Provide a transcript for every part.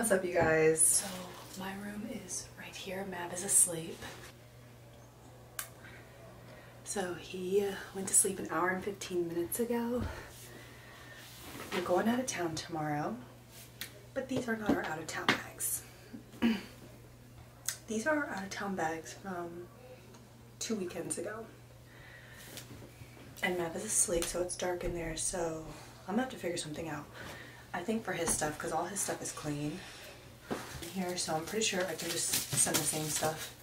What's up you guys? So my room is right here. Mav is asleep. So he uh, went to sleep an hour and 15 minutes ago. We're going out of town tomorrow, but these are not our out of town bags. these are our out of town bags from two weekends ago. And Mav is asleep, so it's dark in there, so I'm gonna have to figure something out. I think for his stuff, because all his stuff is clean here, so I'm pretty sure I can just send the same stuff.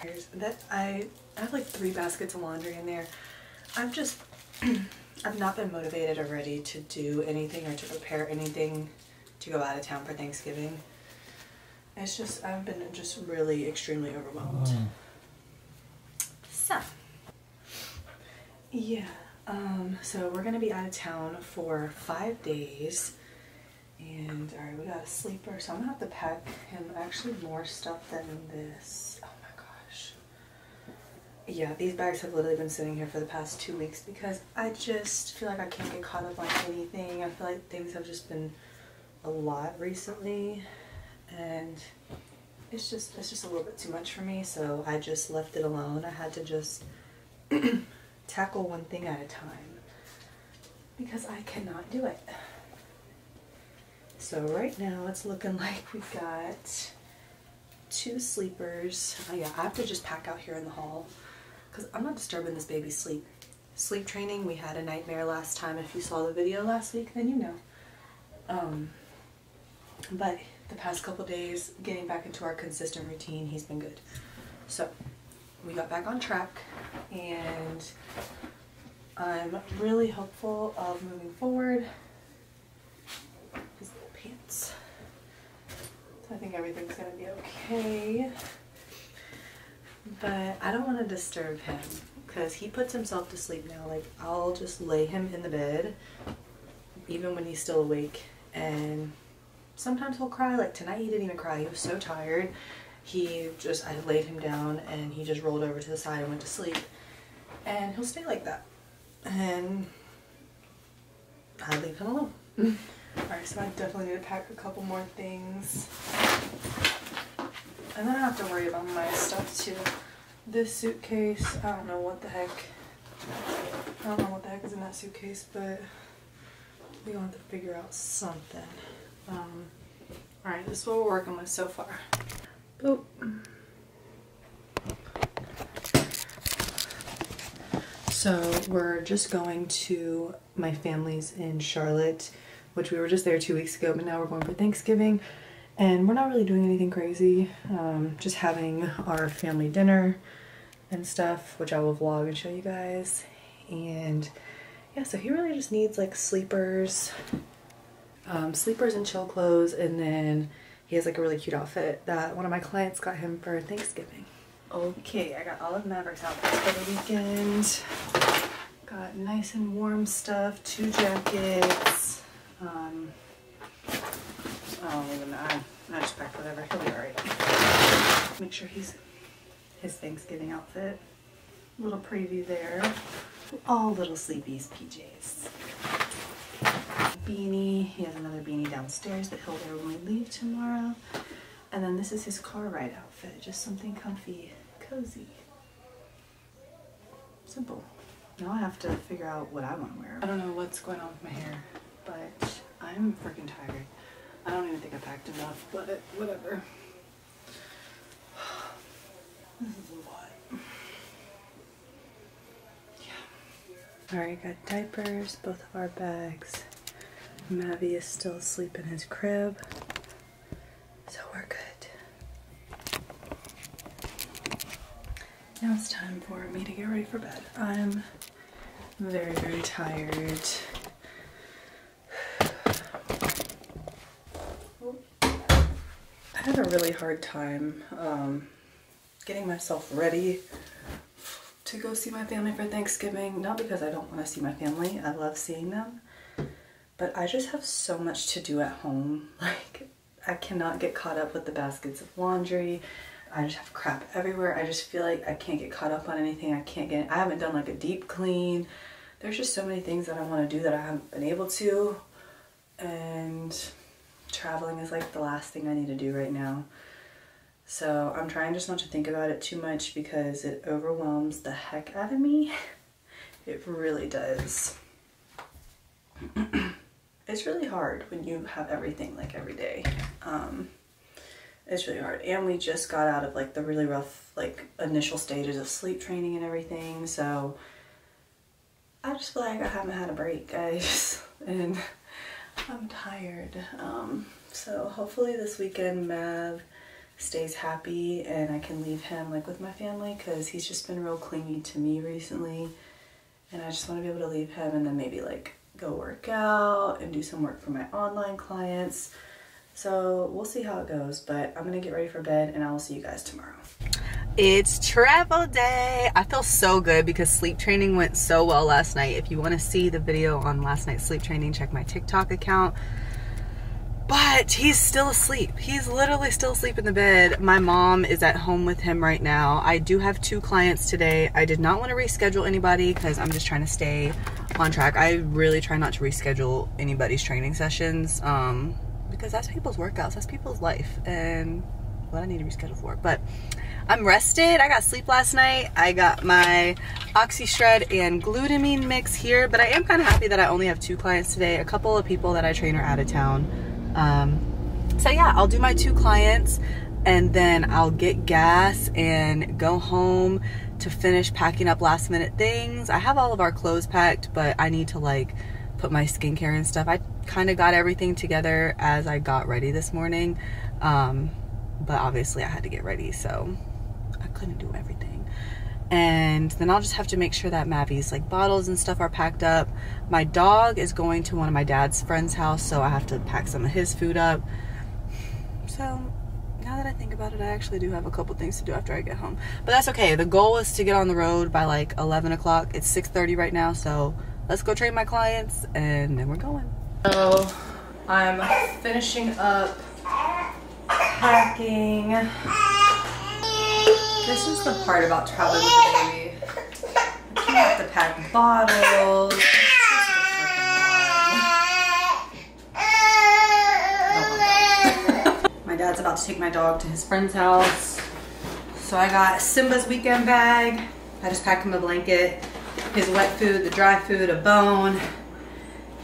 Here's that I, I have like three baskets of laundry in there. I've just, I've not been motivated or ready to do anything or to prepare anything to go out of town for Thanksgiving. It's just, I've been just really extremely overwhelmed. So, yeah, um, so we're gonna be out of town for five days. And all right, we got a sleeper, so I'm gonna have to pack him actually more stuff than this. Oh my gosh. Yeah, these bags have literally been sitting here for the past two weeks because I just feel like I can't get caught up on anything. I feel like things have just been a lot recently and it's just it's just a little bit too much for me so I just left it alone. I had to just tackle one thing at a time because I cannot do it. So right now it's looking like we've got two sleepers. Oh yeah, I have to just pack out here in the hall because I'm not disturbing this baby's sleep. Sleep training, we had a nightmare last time. If you saw the video last week, then you know. Um, but the past couple days, getting back into our consistent routine, he's been good. So we got back on track and I'm really hopeful of moving forward. So I think everything's gonna be okay. But I don't want to disturb him because he puts himself to sleep now. Like I'll just lay him in the bed even when he's still awake and sometimes he'll cry. Like tonight he didn't even cry. He was so tired. He just, I laid him down and he just rolled over to the side and went to sleep. And he'll stay like that. And I leave him alone. Alright, so I definitely need to pack a couple more things. And then I have to worry about my stuff too. This suitcase, I don't know what the heck. I don't know what the heck is in that suitcase, but we're gonna have to figure out something. Um, Alright, this is what we're working with so far. Boop. So we're just going to my family's in Charlotte, which we were just there two weeks ago, but now we're going for Thanksgiving. And we're not really doing anything crazy, um, just having our family dinner and stuff, which I will vlog and show you guys. And yeah, so he really just needs like sleepers, um, sleepers and chill clothes, and then he has like a really cute outfit that one of my clients got him for Thanksgiving. Okay, I got all of Maverick's outfits for the weekend. Got nice and warm stuff, two jackets. Um, I don't even know. I, I just packed whatever. He'll be alright. Make sure he's his Thanksgiving outfit. Little preview there. All little sleepies PJs. Beanie. He has another beanie downstairs that he'll wear when we leave tomorrow. And then this is his car ride outfit. Just something comfy, cozy. Simple. Now I have to figure out what I want to wear. I don't know what's going on with my hair, but I'm freaking tired. I don't even think I packed enough, but whatever. This is a lot. Yeah. Alright, got diapers, both of our bags. Mavi is still asleep in his crib. So we're good. Now it's time for me to get ready for bed. I'm very, very tired. Had a really hard time um, getting myself ready to go see my family for Thanksgiving. Not because I don't want to see my family, I love seeing them, but I just have so much to do at home. Like, I cannot get caught up with the baskets of laundry. I just have crap everywhere. I just feel like I can't get caught up on anything. I can't get, I haven't done like a deep clean. There's just so many things that I want to do that I haven't been able to. And traveling is like the last thing I need to do right now. So I'm trying just not to think about it too much because it overwhelms the heck out of me. It really does. it's really hard when you have everything like every day. Um, it's really hard. And we just got out of like the really rough like initial stages of sleep training and everything. So I just feel like I haven't had a break, guys. And I'm tired. Um, so hopefully this weekend Mav stays happy and I can leave him like with my family because he's just been real clingy to me recently. And I just want to be able to leave him and then maybe like go work out and do some work for my online clients. So we'll see how it goes, but I'm gonna get ready for bed and I will see you guys tomorrow. It's travel day. I feel so good because sleep training went so well last night. If you wanna see the video on last night's sleep training, check my TikTok account. But he's still asleep. He's literally still asleep in the bed. My mom is at home with him right now. I do have two clients today. I did not want to reschedule anybody because I'm just trying to stay on track. I really try not to reschedule anybody's training sessions um, because that's people's workouts. That's people's life and what I need to reschedule for. But I'm rested. I got sleep last night. I got my OxyShred and glutamine mix here, but I am kind of happy that I only have two clients today. A couple of people that I train are out of town. Um, so yeah, I'll do my two clients and then I'll get gas and go home to finish packing up last minute things. I have all of our clothes packed, but I need to like put my skincare and stuff. I kind of got everything together as I got ready this morning. Um, but obviously I had to get ready, so couldn't do everything and then I'll just have to make sure that Mavi's like bottles and stuff are packed up. My dog is going to one of my dad's friend's house, so I have to pack some of his food up. So now that I think about it, I actually do have a couple things to do after I get home. But that's okay. The goal is to get on the road by like 11 o'clock. It's 6.30 right now, so let's go train my clients and then we're going. So I'm finishing up packing. This is the part about traveling with a baby. You have to pack bottles. my dad's about to take my dog to his friend's house. So I got Simba's weekend bag. I just packed him a blanket, his wet food, the dry food, a bone,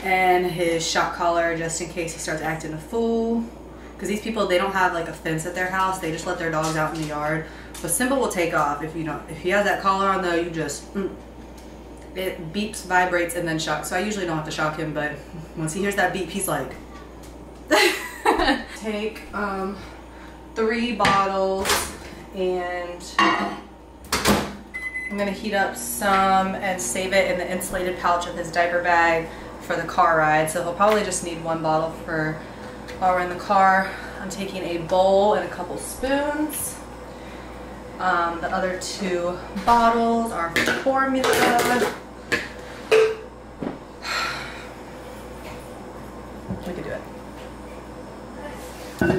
and his shock collar just in case he starts acting a fool. Because these people, they don't have like a fence at their house. They just let their dogs out in the yard. But Simba will take off if you don't. If he has that collar on though, you just, mm, it beeps, vibrates, and then shocks. So I usually don't have to shock him, but once he hears that beep, he's like, take um, three bottles and I'm gonna heat up some and save it in the insulated pouch of his diaper bag for the car ride. So he'll probably just need one bottle for while we're in the car. I'm taking a bowl and a couple spoons. Um, the other two bottles are formula. We could do it. We'll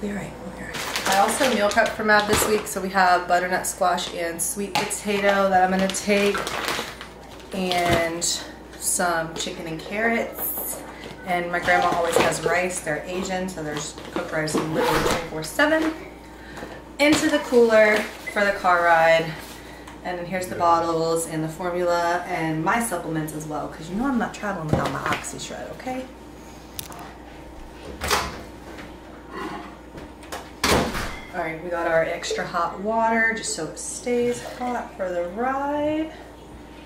be right. We'll be right. I also meal prep for Mav this week, so we have butternut squash and sweet potato that I'm gonna take, and some chicken and carrots. And my grandma always has rice. They're Asian, so there's cooked rice literally 24/7 into the cooler for the car ride. And then here's the bottles and the formula and my supplements as well, because you know I'm not traveling without my Oxy Shred, okay? All right, we got our extra hot water just so it stays hot for the ride.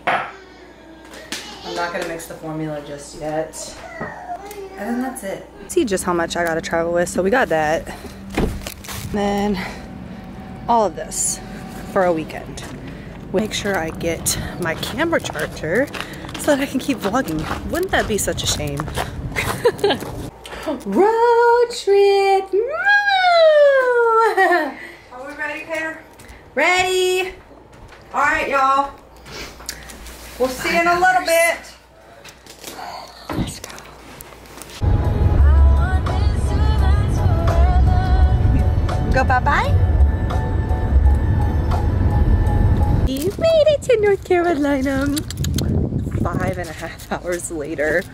I'm not gonna mix the formula just yet. And then that's it. See just how much I gotta travel with, so we got that. And Then all of this for a weekend. Make sure I get my camera charger so that I can keep vlogging. Wouldn't that be such a shame? Road trip! Are we ready, Peter? Ready? All right, y'all. We'll see you in a little bit. Go bye-bye? You made it to North Carolina. Five and a half hours later.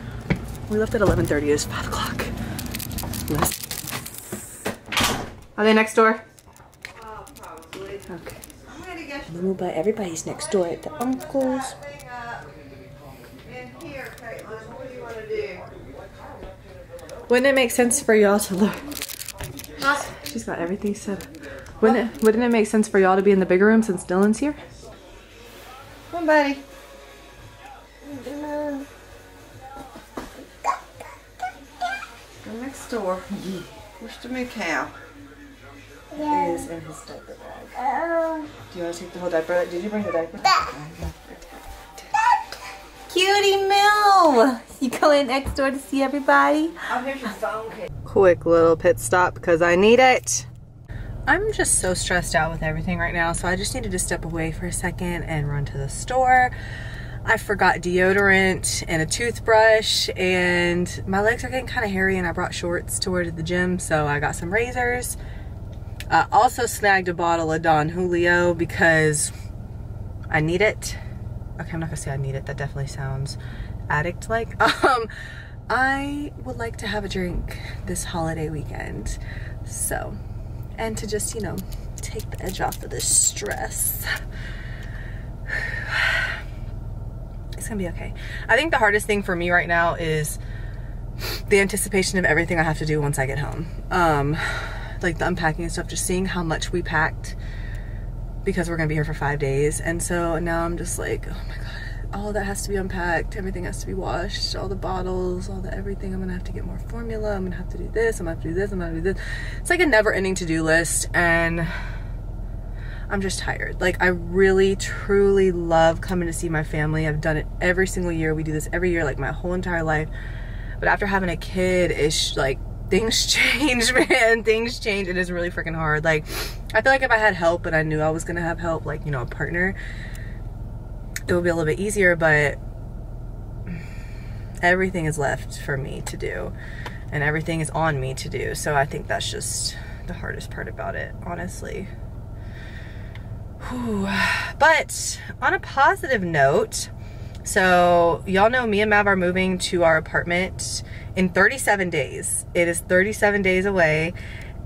We left at 11.30, it's five o'clock. Are they next door? Probably. Okay. Get but everybody's next door at the uncle's. Wouldn't it make sense for y'all to look? Huh? She's got everything set up. Wouldn't it, wouldn't it make sense for y'all to be in the bigger room since Dylan's here? Come on, buddy. Go next door. Where's the moo cow? He Is in his diaper bag. Do you want to take the whole diaper? Bag? Did you bring the diaper? Cutie Mill! You going next door to see everybody? Oh, here's your phone case. Quick little pit stop because I need it. I'm just so stressed out with everything right now, so I just needed to step away for a second and run to the store. I forgot deodorant and a toothbrush, and my legs are getting kind of hairy, and I brought shorts to wear to the gym, so I got some razors. I also snagged a bottle of Don Julio because I need it. Okay, I'm not gonna say I need it. That definitely sounds addict-like. Um, I would like to have a drink this holiday weekend. So, and to just, you know, take the edge off of this stress. It's gonna be okay. I think the hardest thing for me right now is the anticipation of everything I have to do once I get home. Um, like the unpacking and stuff, just seeing how much we packed because we're gonna be here for five days. And so now I'm just like, oh my god, all that has to be unpacked, everything has to be washed, all the bottles, all the everything. I'm gonna have to get more formula, I'm gonna have to do this, I'm gonna have to do this, I'm gonna do this. It's like a never ending to do list and I'm just tired. Like I really truly love coming to see my family. I've done it every single year. We do this every year, like my whole entire life. But after having a kid, it's like things change, man. Things change. It is really freaking hard. Like I feel like if I had help and I knew I was gonna have help, like you know, a partner, it would be a little bit easier. But everything is left for me to do, and everything is on me to do. So I think that's just the hardest part about it, honestly. Whew. But on a positive note, so y'all know me and Mav are moving to our apartment in 37 days. It is 37 days away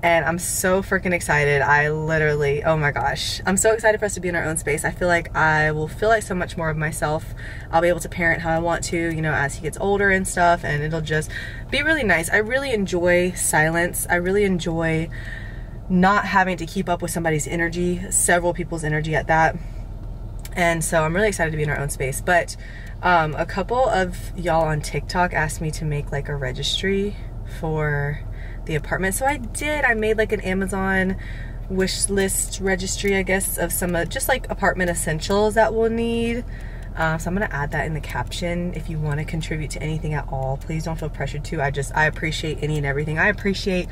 and I'm so freaking excited. I literally, oh my gosh. I'm so excited for us to be in our own space. I feel like I will feel like so much more of myself. I'll be able to parent how I want to, you know, as he gets older and stuff and it'll just be really nice. I really enjoy silence. I really enjoy not having to keep up with somebody's energy, several people's energy at that. And so I'm really excited to be in our own space. But um, a couple of y'all on TikTok asked me to make like a registry for the apartment. So I did. I made like an Amazon wish list registry, I guess, of some just like apartment essentials that we'll need. Uh, so I'm gonna add that in the caption. If you want to contribute to anything at all, please don't feel pressured to. I just I appreciate any and everything. I appreciate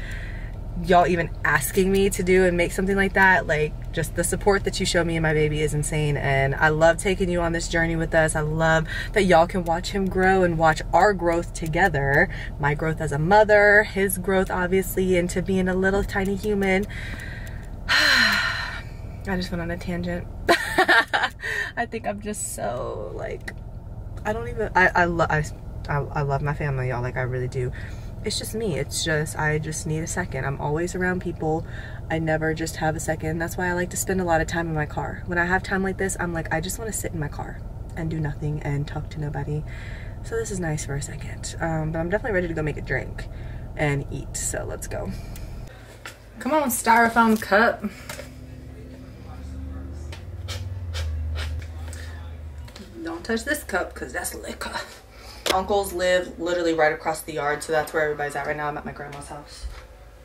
y'all even asking me to do and make something like that like just the support that you show me and my baby is insane. And I love taking you on this journey with us. I love that y'all can watch him grow and watch our growth together. My growth as a mother his growth obviously into being a little tiny human. I just went on a tangent. I think I'm just so like I don't even I I, I, I, I love my family y'all. Like I really do it's just me. It's just i just need a second. I'm always around people. I never just have a second. That's why i like to spend a lot of time in my car. When i have time like this i'm like i just want to sit in my car and do nothing and talk to nobody. So this is nice for a second. Um, but i'm definitely ready to go make a drink and eat. So let's go. Come on styrofoam cup. Don't touch this cup because that's liquor uncles live literally right across the yard so that's where everybody's at right now. I'm at my grandma's house.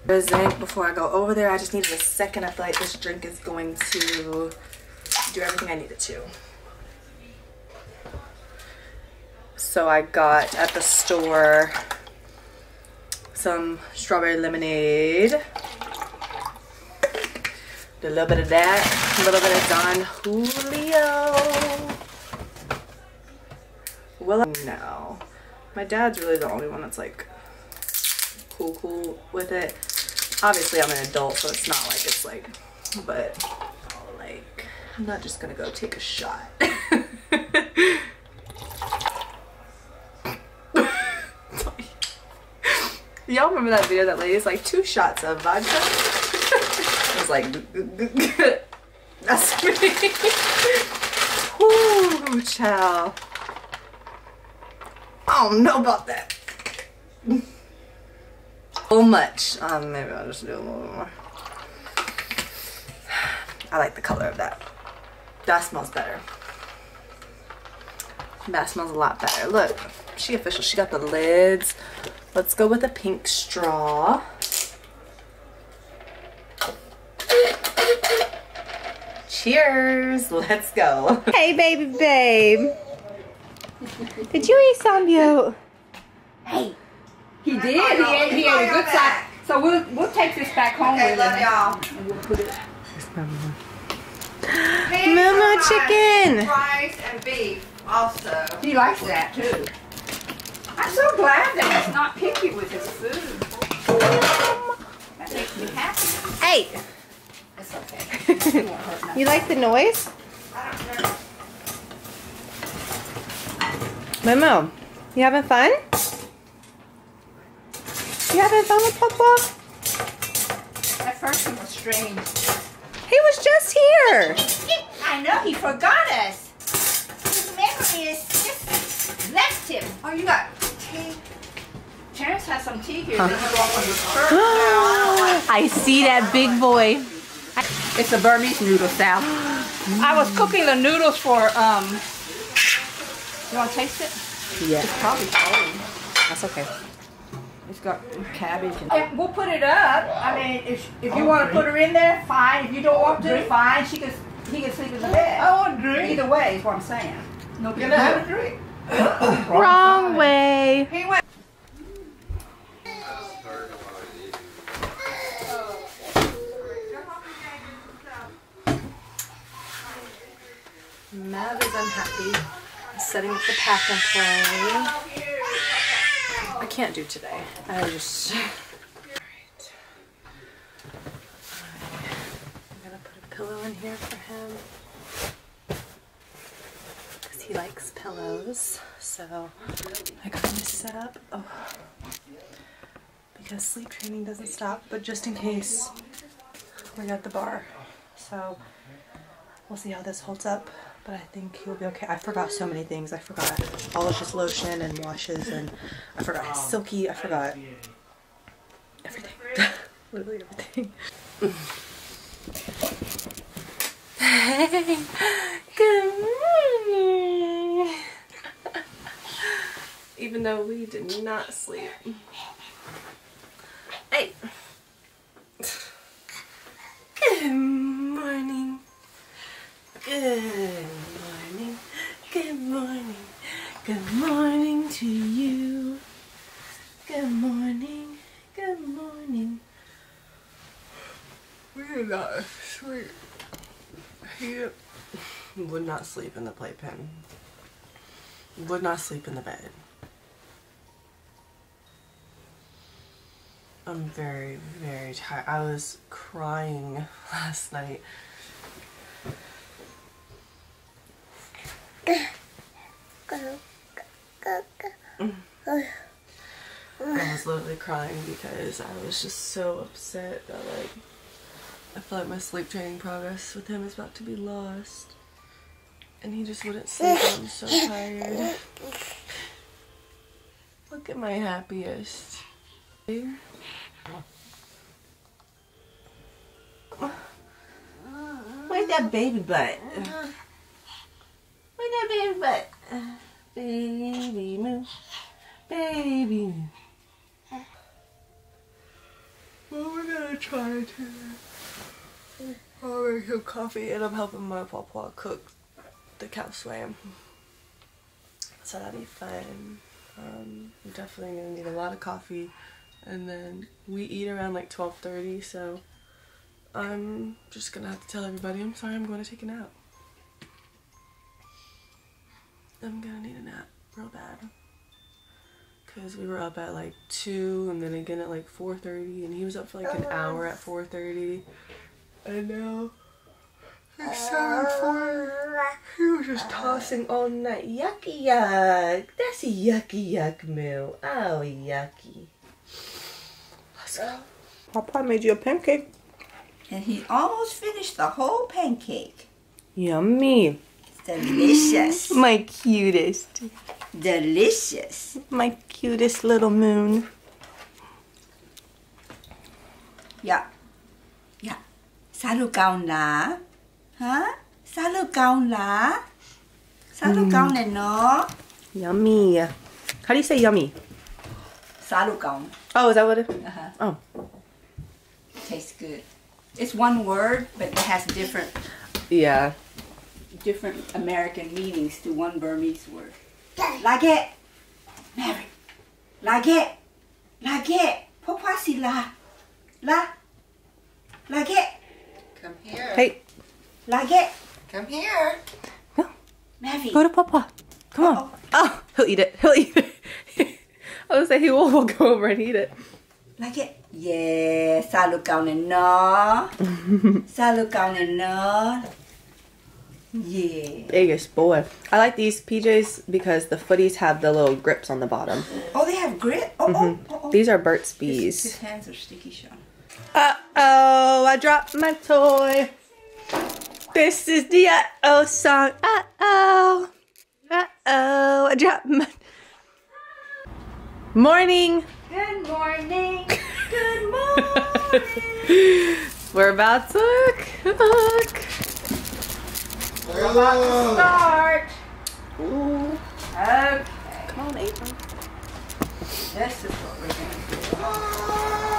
Zinc before i go over there. I just needed a second. I feel like this drink is going to do everything i needed to. So i got at the store some strawberry lemonade. A little bit of that. A little bit of don julio Will I? No. My dad's really the only one that's like cool, cool with it. Obviously, I'm an adult, so it's not like it's like, but like, I'm not just gonna go take a shot. Y'all remember that video that lady's like two shots of vodka? it was like, that's me. Whoo, child. I don't know about that. So much. Um, maybe I'll just do a little more. I like the color of that. That smells better. That smells a lot better. Look, she official. She got the lids. Let's go with a pink straw. Cheers. Let's go. Hey, baby babe. Did you eat some you? He did. He ate, he ate a good size. So we'll we'll take this back home Okay, with love us. y'all. And we'll put it. Pan Mama fried chicken. Rice and beef also. He likes that too. I'm so glad that he's not picky with his food. That makes me happy. Hey, It's okay. He won't hurt nothing. you like the noise? I don't know. Momo, you having fun? You having fun with Papa? At first he was strange. He was just here. I know he forgot us. His memory is just left him. Oh, you got tea? Terrence has some tea here that he brought from his church. I see that big boy. It's a Burmese noodle salad. I was cooking the noodles for um. You want to taste it? Yeah, It's probably cold. that's okay. It's got cabbage and. we'll put it up. I mean, if if you want to put her in there, fine. If you don't want to, fine. She can he can sleep in the bed. I want a drink. Either way is what I'm saying. No big deal. have a drink? Wrong way. He went. Mav is unhappy. Setting up the pack and play. I can't do today. I just. Alright. I'm gonna put a pillow in here for him. Because he likes pillows. So I got this set up. Oh. Because sleep training doesn't stop, but just in case we're at the bar. So we'll see how this holds up but I think he'll be okay. I forgot so many things. I forgot all of his lotion and washes, and I forgot his silky. I forgot everything. Literally everything. Hey, good morning. Even though we did not sleep. Hey. Good morning. Good morning. Good morning. Good morning to you. Good morning. Good morning. We did not sleep. He would not sleep in the playpen. Would not sleep in the bed. I'm very, very tired. I was crying last night. I was literally crying because I was just so upset that like I feel like my sleep training progress with him is about to be lost. And he just wouldn't sleep. I'm so tired. Look at my happiest. Where's that baby butt? Where's that baby butt? Baby moo. Baby moo. Well, we're gonna try to. I'll make some coffee and I'm helping my papa cook the cow swam. So that'll be fun. Um, I'm definitely gonna need a lot of coffee. And then we eat around like 12.30, so I'm just gonna have to tell everybody I'm sorry I'm going to take a nap. I'm gonna need a nap real bad. Cause we were up at like 2 and then again at like 4.30 and he was up for like an hour at 4.30. And now it's 7.40. He was just tossing all night. Yucky yuck. That's a yucky yuck moo. Oh yucky. Papa made you a pancake. And he almost finished the whole pancake. Yummy. Delicious. My cutest. Delicious. My cutest little moon. Dạ. Dạ. Sao được còng lá? Hả? Sao được còng lá? Sao được còng này nó? Yummy. How do you say yummy? Sao được còng. Oh, is that what it? Uh-huh. Oh. Tastes good. It's one word, but it has different Yeah. different American meanings to one Burmese word. Like it. Mary. Like it. Like it. Papa si la. La. Like it. Come here. Hey, Like it. Come here. Mary. go to Papa. Come on. Oh, he'll eat it. He'll eat it. I was say he will, will go over and eat it. Like it. Yeah. Sao được còng này nó. Sao được còng này nó. Yeah. Biggest boy. I like these PJs because the footies have the little grips on the bottom. Oh, they have grip? Oh, oh, oh, oh. These are Burt's His, Bees. his hands are sticky, Sean. Uh oh, I dropped my toy. This is the uh oh song. Uh oh. Uh oh, I dropped my. Morning. Good morning. Good morning. We're about to cook. We're about to start. Ooh. Okay. Come on, April. This is what we're gonna do.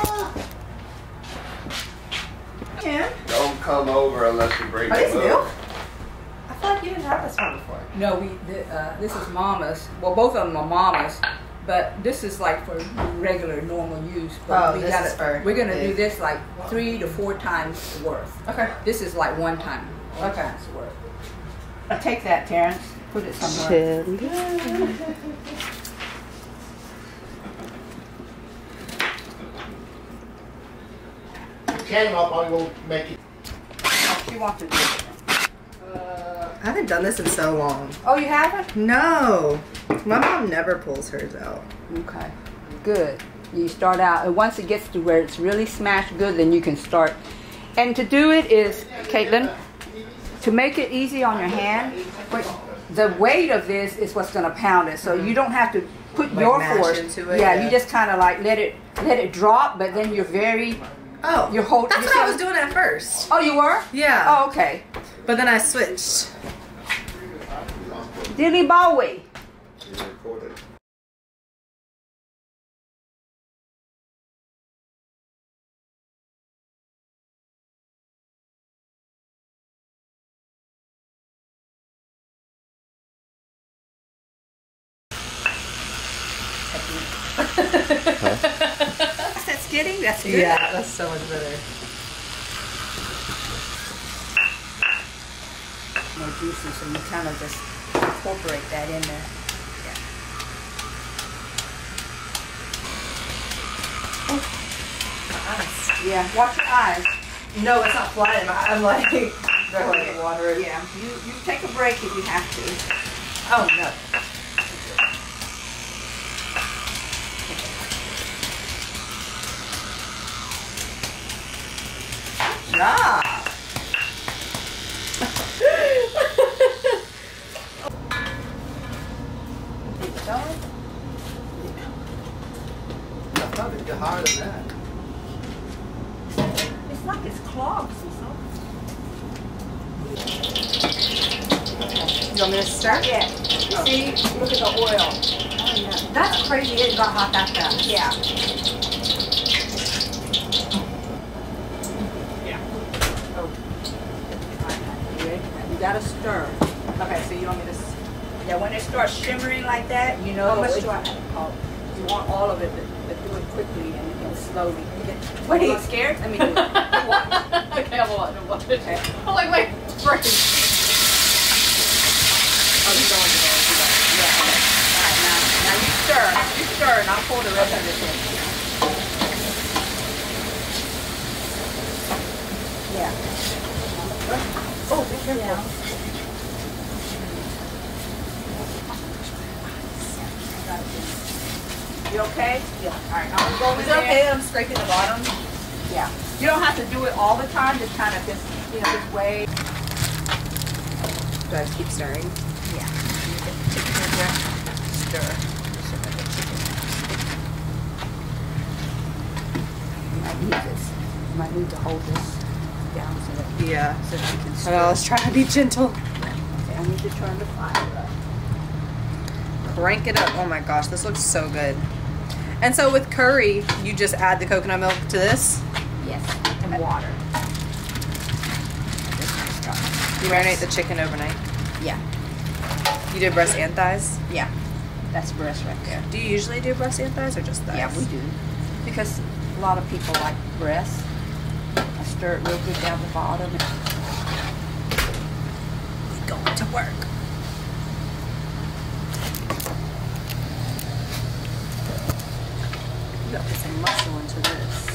Tim? Don't come over unless you bring Oh, the this milk. milk? I feel like you didn't have this one before. No, we. th- Uh, this is Mama's. Well, both of them are Mama's, but this is like for regular, normal use. But Oh, we this gotta, is for We're gonna do this like three to four times worth. Okay. This is like one time. One Okay. time's worth. Uh, take that, Terrence. Put it somewhere. Can him up, I will make it. Oh, she wants to do it. I haven't done this in so long. Oh, you haven't? No. My mom never pulls hers out. Okay, good. You start out, and once it gets to where it's really smashed good, then you can start. And to do it is, Caitlyn, to make it easy on your hand, what- the weight of this is what's going to pound it. So you mm-hmm. don't have to put Like your force into it, Yeah, yeah. you just kind of like let it let it drop, but then you're very. Oh, You're hold- That's you what I was doing at first. Oh, you were? Yeah. Oh, okay. But then I switched. Dilly Bowie. That's getting, that's good. Yeah, that's so much better. more juicy, so you kind of just incorporate that in there. Yeah, oh, Eyes. Yeah, watch your eyes. No, it's not flying. I'm like, they're like water. Yeah, you, you take a break if you have to. Oh no. Job. I thought it'd get higher than that. It's like it's clogged or something. You want me to start? Yeah. See, look at the oil. Oh, yeah. That's crazy. It got hot that fast. Yeah. You ready? You gotta stir. Okay, so you want me to? Yeah, when it starts shimmering like that, you know. How much do I have? oh, You want all of it, but, but do it quickly and, and slowly. Wait. Are you scared? Let me do it. okay, I'm watching. I'm watching. I'm like my brain. Oh, you don't want to go. Yeah. okay. All right, now, now you stir. You stir, and I'll pour the rest of this in. Yeah. Be. You okay? Yeah. All right, I'm gonna go over Is it okay that I'm scraping the bottom? Yeah. You don't have to do it all the time, just kind of just, you know, this way. Do I keep stirring? Yeah. Stir. You might need this. You might need to hold this down so that, Yeah. so you can stir. Well, let's try to be gentle. Okay, I need to turn the fire up. Crank it up. Oh my gosh, this looks so good. And so with curry, you just add the coconut milk to this. Yes, and water. You marinate the chicken overnight. Yeah, You did breast and thighs. yeah. That's breast right there. Do you usually do breast and thighs or just thighs? Yeah, we do. Because a lot of people like breast. Stir it real good down the bottom. We going to work. You gotta put some muscle into this.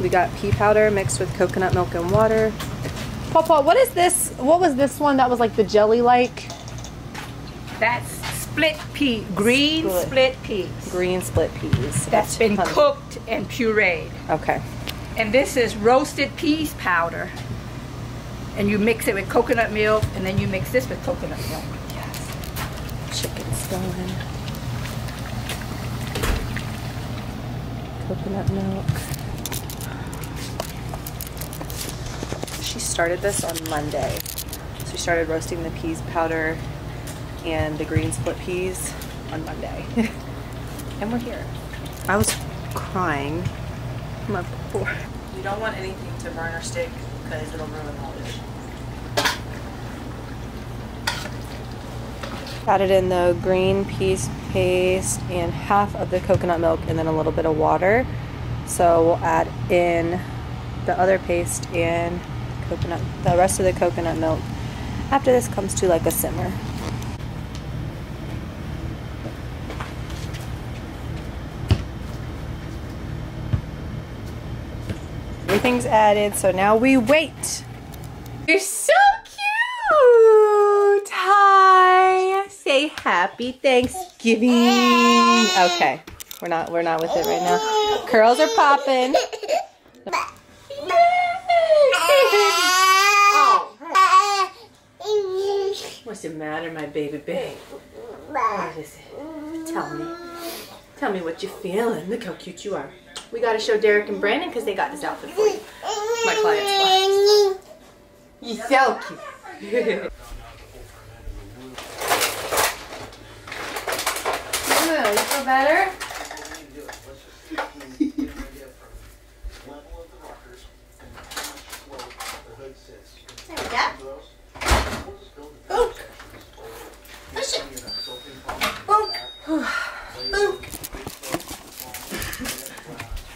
We got pea powder mixed with coconut milk and water. Papa, what is this? What was this one that was like the jelly like? That's split pea, green Split. split, peas. Green split peas. That's been Honey. cooked and pureed. Okay. And this is roasted peas powder. And you mix it with coconut milk, and then you mix this with coconut milk. Yes. Chicken going. Coconut milk. She started this on Monday. So she started roasting the peas powder and the green split peas on Monday. and we're here. I was crying. My poor. You don't want anything to burn or stick because it'll ruin all this. Added in the green peas paste and half of the coconut milk and then a little bit of water. So we'll add in the other paste and coconut, the rest of the coconut milk after this comes to like a simmer. Everything's added, so now we wait. You're so cute. Hi. Say happy Thanksgiving. Okay, we're not we're not with it right now. Curls are popping. What's the matter, my baby babe? What is it? Tell me. Tell me what you're feeling. Look how cute you are. We got to show Derek and Brandon because they got this outfit for you. My client's You're so cute. You feel better?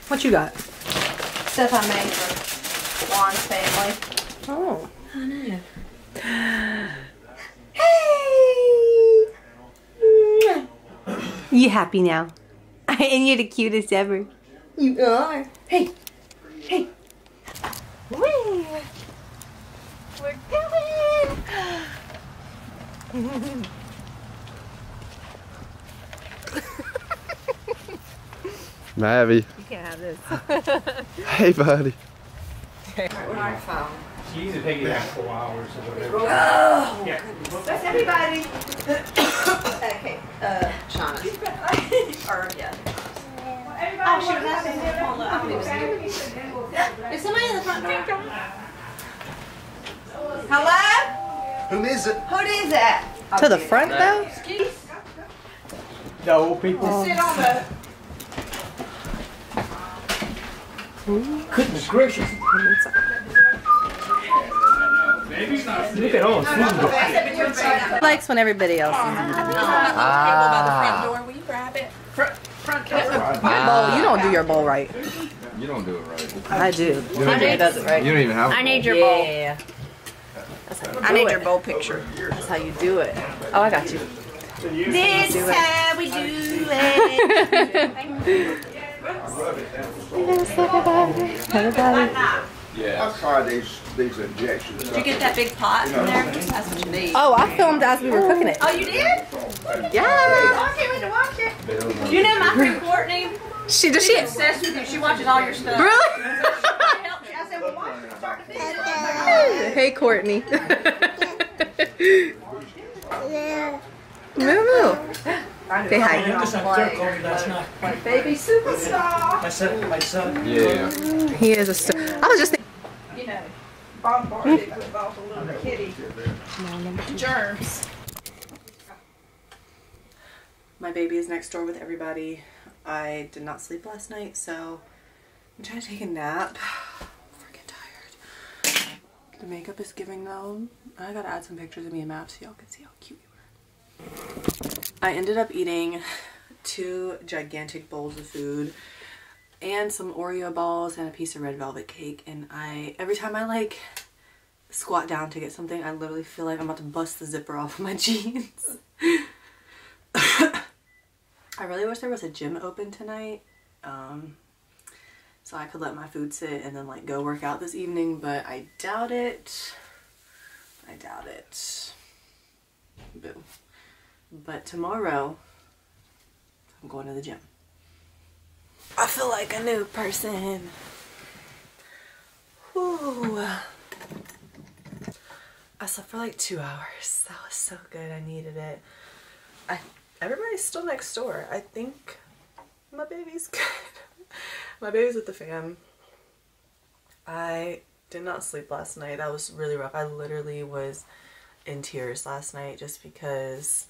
What you got? Stuff I made for Juan's family. Oh. I know. Hey! You happy now? and you're the cutest ever. You are. Hey. Hey. Whee. We're going. Mavi. You can't have this. Hey, buddy. She usually take it like four hours or whatever. Yeah. That's everybody. Okay, uh, Shauna. Or, yeah. Oh, sure, that's Is somebody in the front door? Hello? Who is it? Who is that? To the front though? The old people. Sit on the. Goodness gracious. Look at all the food. Likes when everybody else is. Ah. Bowl, you don't do your bowl right. You don't do it right. I do. Andrea does it right. You don't even have. I need your bowl. Yeah. That's how I need it. your bowl picture. That's how you do it. Oh, I got you. This is how we do it. I tried these, these injections. Did you get that big pot in there? That's what you need. Oh, I filmed as we were cooking it. Oh, you did? Yeah. Oh, I can't wait to watch it. You know my friend Courtney? She does she? Obsessed with you. She watches all your stuff. Really? I said, well, watch it. Start the video. I'm hey, Courtney. Moo moo. Say hi. Lucas and Kirk called me last night. oh, Baby superstar. My son, my son. Yeah. He is a star. I was just thinking. You know, bombarded with all the little kitty germs. My baby is next door with everybody. I did not sleep last night, so I'm trying to take a nap. Freaking tired. The makeup is giving though. I gotta add some pictures of me and Mav so y'all can see how cute we were. I ended up eating two gigantic bowls of food and some Oreo balls and a piece of red velvet cake and I every time I like squat down to get something I literally feel like I'm about to bust the zipper off of my jeans. I really wish there was a gym open tonight. Um, so I could let my food sit and then like go work out this evening, but I doubt it. I doubt it. Boo. But tomorrow, I'm going to the gym. I feel like a new person. Whew. I slept for like two hours. That was so good. I needed it. I everybody's still next door. I think my baby's good. my baby's with the fam. I did not sleep last night. That was really rough. I literally was in tears last night just because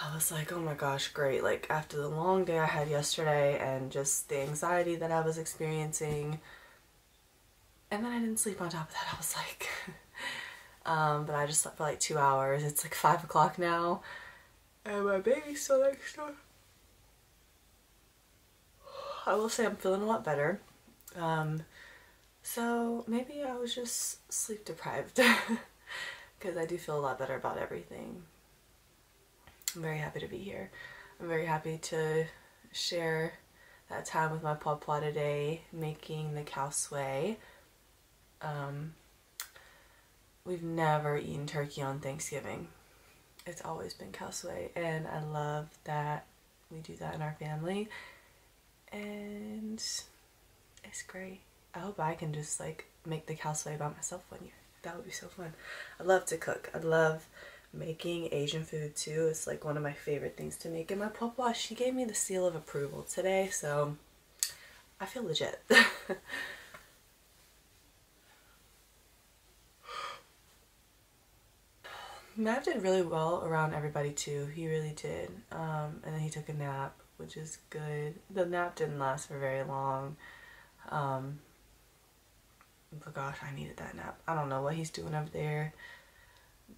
I was like, oh my gosh, great. Like after the long day I had yesterday and just the anxiety that I was experiencing. And then I didn't sleep on top of that. I was like, um, but I just slept for like two hours. It's like five o'clock now. And my baby's still next door. I will say I'm feeling a lot better. Um, so maybe I was just sleep deprived. Because I do feel a lot better about everything. I'm very happy to be here. I'm very happy to share that time with my papa today making the cow sway. Um, we've never eaten turkey on Thanksgiving. It's always been cow sway and I love that we do that in our family and it's great. I hope I can just like make the cow sway by myself one year. That would be so fun. I love to cook. I love making Asian food too. It's like one of my favorite things to make. And my papa, she gave me the seal of approval today, so I feel legit. Matt did really well around everybody too. He really did. Um, and then he took a nap, which is good. The nap didn't last for very long. Um, but gosh, I needed that nap. I don't know what he's doing up there.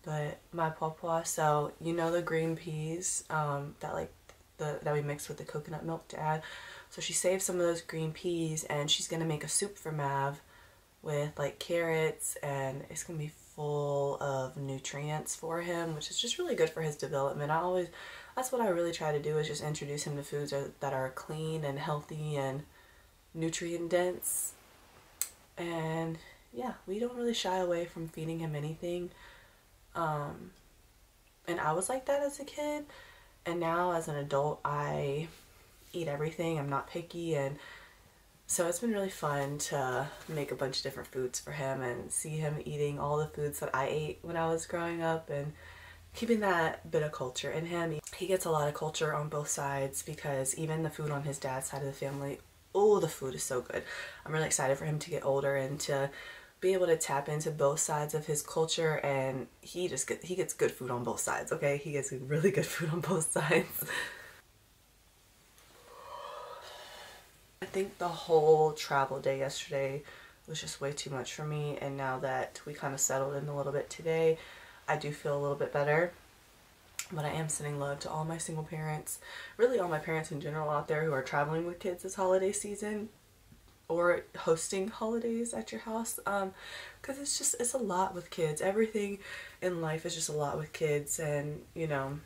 But my papa, so you know the green peas um, that like the that we mixed with the coconut milk to add. So she saved some of those green peas and she's gonna make a soup for Mav with like carrots and it's gonna be full of nutrients for him, which is just really good for his development. I always that's what I really try to do is just introduce him to foods that are clean and healthy and nutrient dense and yeah we don't really shy away from feeding him anything um and i was like that as a kid. And now as an adult i eat everything. I'm not picky. And so it's been really fun to make a bunch of different foods for him and see him eating all the foods that i ate when i was growing up and keeping that bit of culture in him. He gets a lot of culture on both sides because even the food on his dad's side of the family oh the food is so good. I'm really excited for him to get older and to be able to tap into both sides of his culture and he just get he gets good food on both sides okay? He gets really good food on both sides. I think the whole travel day yesterday was just way too much for me and now that we kind of settled in a little bit today i do feel a little bit better. But I am sending love to all my single parents, really all my parents in general out there who are traveling with kids this holiday season or hosting holidays at your house um because it's just it's a lot with kids everything in life is just a lot with kids and you know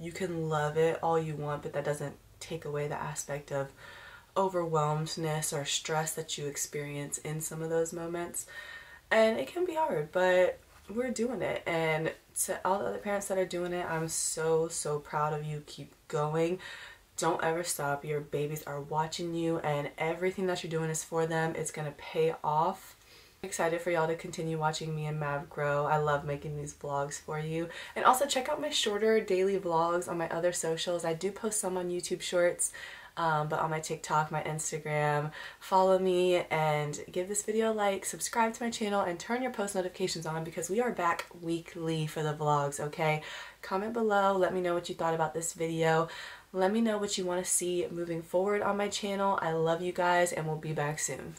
you can love it all you want but that doesn't take away the aspect of overwhelmedness or stress that you experience in some of those moments. And it can be hard, but we're doing it. And to all the other parents that are doing it, I'm so, so proud of you. Keep going. Don't ever stop. Your babies are watching you, and everything that you're doing is for them. It's going to pay off. Excited for y'all to continue watching me and Mav grow. I love making these vlogs for you. And also check out my shorter daily vlogs on my other socials. I do post some on YouTube Shorts, um, but on my TikTok, my Instagram. Follow me and give this video a like, subscribe to my channel, and turn your post notifications on because we are back weekly for the vlogs, okay? Comment below, let me know what you thought about this video. Let me know what you want to see moving forward on my channel. I love you guys and we'll be back soon.